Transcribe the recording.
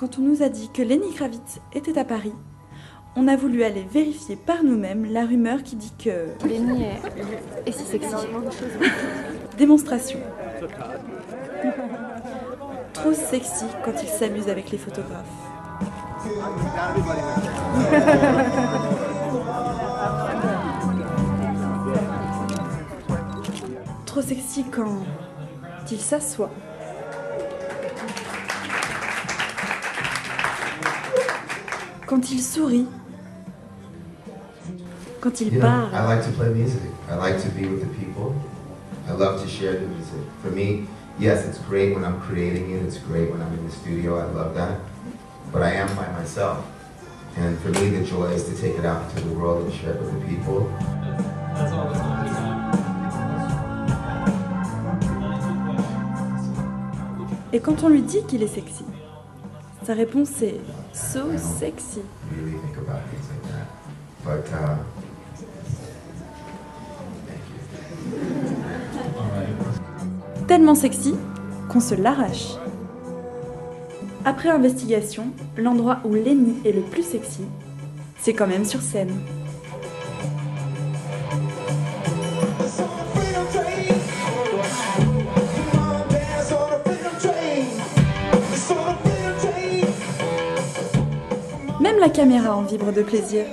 quand on nous a dit que Lenny Kravitz était à Paris, on a voulu aller vérifier par nous-mêmes la rumeur qui dit que... Lenny est, est si sexy. Démonstration. Trop sexy quand il s'amuse avec les photographes. Trop sexy quand il s'assoit. Quand il sourit. Quand il parle. I like to play music. I like to be with the people. I love to share the music. For me, yes, it's great when I'm creating it. It's great when I'm in the studio. I love that. But I am by myself. And for me, the joy is to take it out into the world and share it with the people. Et quand on lui dit qu'il est sexy, sa réponse est so sexy. Uh, Tellement sexy qu'on se l'arrache. Après investigation, l'endroit où Lenny est le plus sexy, c'est quand même sur scène. la caméra en vibre de plaisir.